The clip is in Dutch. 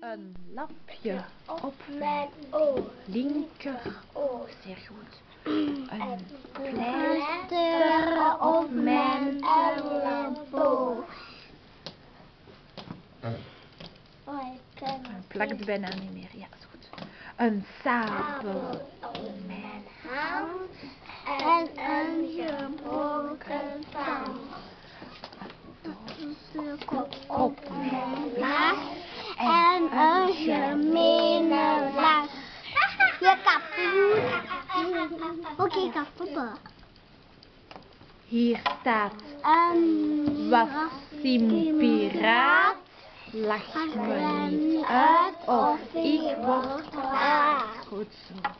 Een lapje op mijn oor. linker oor. Zeer goed. Een Pleister op mijn elleboog. Oh, ik kan Het plakt bijna niet meer. Ja, is goed. Een sabel op mijn hand en een gebroken tand. Kop op gemene lach. Je kapot. Oké, kapot. Hier staat Een Wassim Piraat. Lach me niet uit of ik word kwaad. Goed zo.